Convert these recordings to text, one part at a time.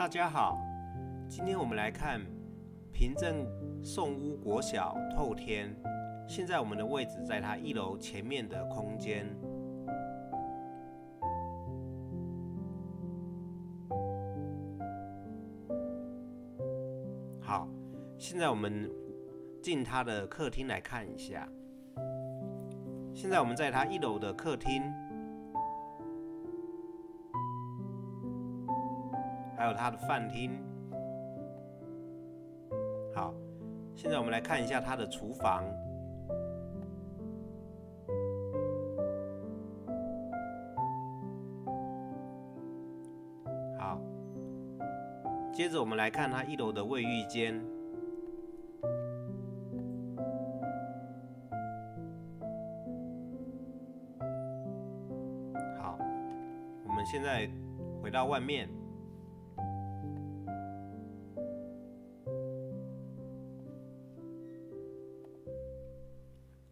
大家好，今天我们来看平镇宋屋国小透天。现在我们的位置在它一楼前面的空间。好，现在我们进它的客厅来看一下。现在我们在它一楼的客厅。还有它的饭厅。好，现在我们来看一下它的厨房。好，接着我们来看它一楼的卫浴间。好，我们现在回到外面。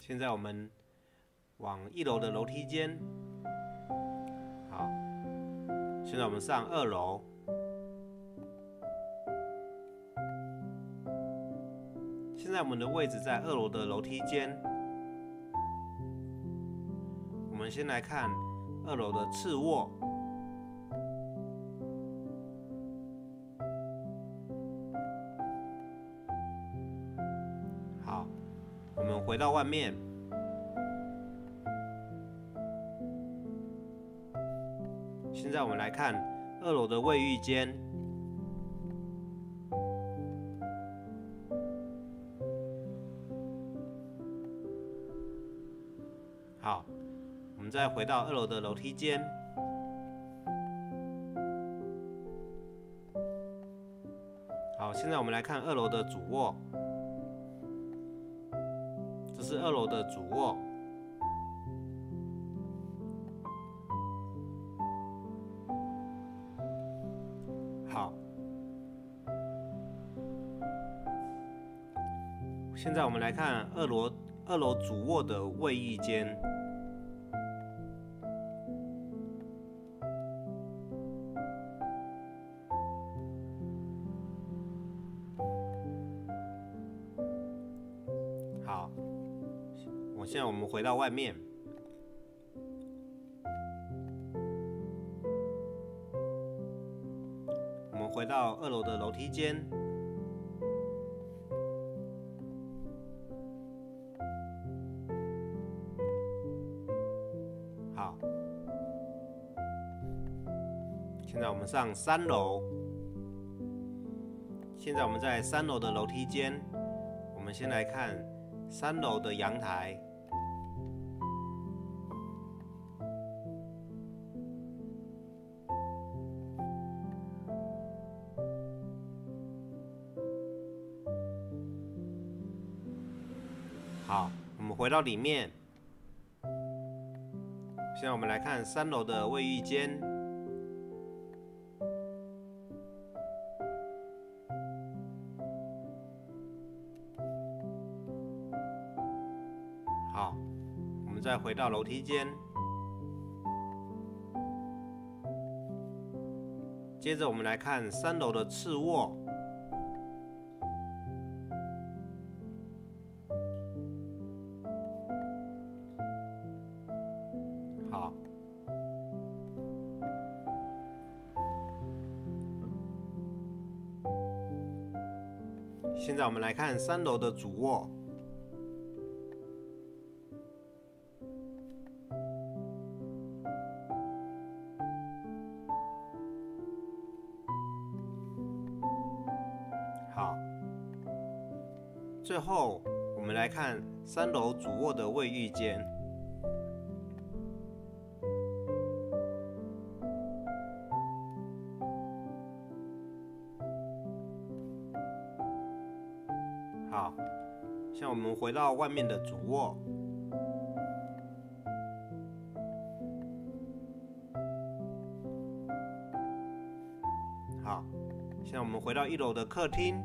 现在我们往一楼的楼梯间，好。现在我们上二楼。现在我们的位置在二楼的楼梯间。我们先来看二楼的次卧。回到外面。现在我们来看二楼的卫浴间。好，我们再回到二楼的楼梯间。好，现在我们来看二楼的主卧。是二楼的主卧。好，现在我们来看二楼二楼主卧的卫浴间。我现在我们回到外面。我们回到二楼的楼梯间。好，现在我们上三楼。现在我们在三楼的楼梯间。我们先来看三楼的阳台。好，我们回到里面。现在我们来看三楼的卫浴间。好，我们再回到楼梯间。接着我们来看三楼的次卧。现在我们来看三楼的主卧。好，最后我们来看三楼主卧的卫浴间。好，像我们回到外面的主卧。好，现在我们回到一楼的客厅。